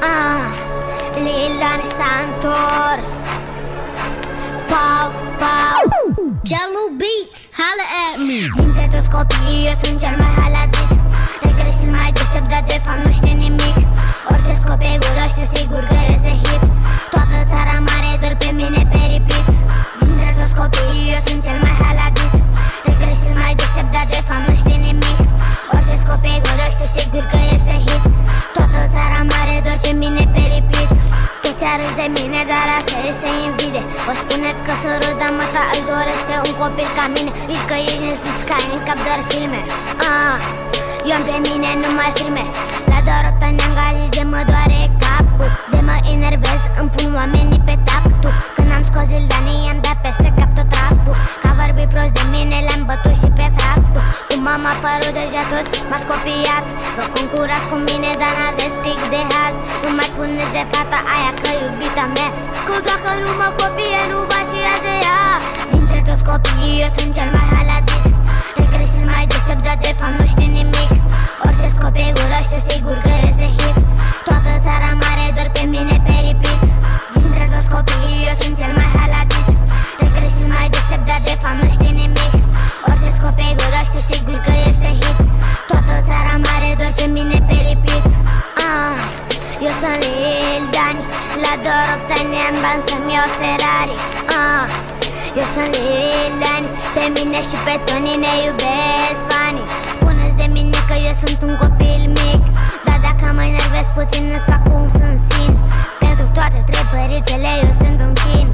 Ah, Lilian s-a întors Pau, pau. Jello Beats, holla at me eu sunt cel mai Toți arăți de mine, dar asta este invidie. O spuneți că să râd, dar măta își dorește un copil ca mine. Ești că ești nespus ca în cap doar filme. Ah, Eu am pe mine numai filme. La doar 8 ani angajați de mă doare capul. De mă enervez, îmi pun oamenii pe tactul. Când am scos zildanii, i-am dat peste cap tot tractul Ca vorbi prost de mine, le-am bătut și pe fractul. Cum am apărut deja toți, m-ați copiat Vă concurați cu mine, dar n-aveți pic de haz Nu mai spuneți de fata aia că iubita mea? Că dacă nu mă copie, nu va și azi ea. Dintre toți copiii, eu sunt cel mai haladit Regres cel mai deștept, dar de fapt nu știu sunt Lil Dani La doar am bani să-mi iau Ferrari. Uh. Eu sunt Lil Dani Pe mine și pe Tony ne iubesc fanii. Spuneți de mine că eu sunt un copil mic Dar dacă mă enervez puțin îți fac cum sunt simt. Pentru toate trebărițele eu sunt un chin.